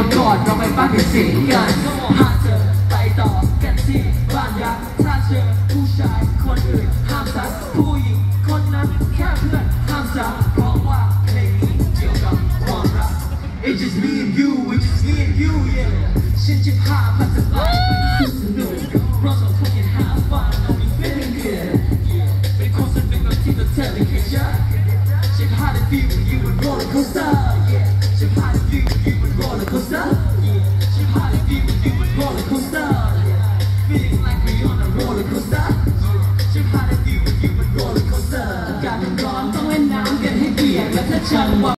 อนก่อนเราไปฟังเสียงกันหากเธอไปต่อกันที่บ้านยักษ์ถ้าเจอผู้ชายคนอื่นห้ามสักผู้หญิงคนนั้นแค่เพื่อนห้ามสักเพราะว่าเพลงนี้เกี่ยวกับความรัก It's just me and you it's just me and you yeah ฉันจะพาพัฒนาไปสนุกเราสองคนยังหาฟังเรามี feeling good yeah เป็นคนสนุกแบบที่เราเธอไม่เคยเจอ ฉันพาได้ feel with you and roller coaster yeah ฉันพาได้ feel with you and roller coaster Feeling like we on a roller coaster ฉันพาเธอดิวดิวบน roller coaster อากาศมันร้อนต้องเล่นน้ำกันให้เปียกและถ้าฉันว่า